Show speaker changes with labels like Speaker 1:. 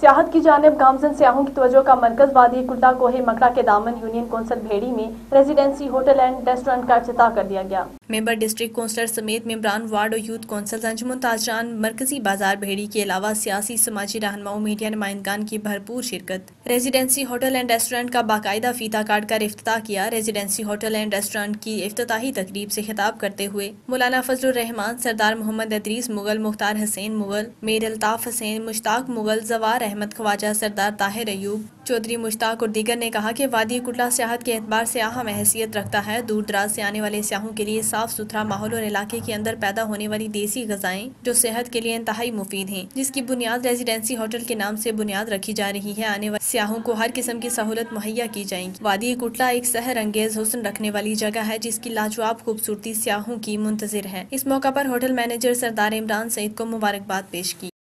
Speaker 1: सियाहत की जानब गामजन सियाहों की तवज्जो का मरकज वादी कुल्टा कोहे मकड़ा के दामन यूनियन कौंसिल भेड़ी में रेजिडेंसी, होटल एंड रेस्टोरेंट का अफ्ताह कर दिया गया।
Speaker 2: मेंबर डिस्ट्रिक्ट काउंसलर समेत मेम्बरान वार्ड और यूथ कौंसिल अंजुमन ताजरान मरकजी बाज़ार भेड़ी के अलावा सियासी, समाजी रहनुमाओं, मीडिया नुमाइंदगान की भरपूर शिरकत। रेजिडेंसी, होटल एंड रेस्टोरेंट का बाकायदा फीता काट कर अफ्ताह किया। रेजिडेंसी, होटल एंड रेस्टोरेंट की अफ्ताही तकरीब से खिताब करते हुए मौलाना फजल रहमान, सरदार मोहम्मद अदरीस मुगल, मुख्तार हसैन मुगल मेर अल्ताफ हसैन, मुश्ताक मुगल, जवार अहमद ख्वाजा सरदार ताहिर अयूब। चौधरी मुश्ताक और दीगर ने कहा कि वादी कुटला सियाहत के एतबार से अहम हैसियत रखता है। दूर दराज से आने वाले सियाहों के लिए साफ़ सुथरा माहौल और इलाके के अंदर पैदा होने वाली देसी गजाएँ जो सेहत के लिए इंतहाई मुफीद हैं, जिसकी बुनियाद रेजिडेंसी होटल के नाम से बुनियाद रखी जा रही है। आने वाले सियाहों को हर किस्म की सहूलत मुहैया की जाएगी। वादी कुटला एक सहर अंगेज हुसन रखने वाली जगह है, जिसकी लाजवाब खूबसूरती सियाहों की मुंतजर है। इस मौका पर होटल मैनेजर सरदार इमरान सईद को मुबारकबाद पेश की।